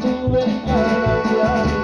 tuve a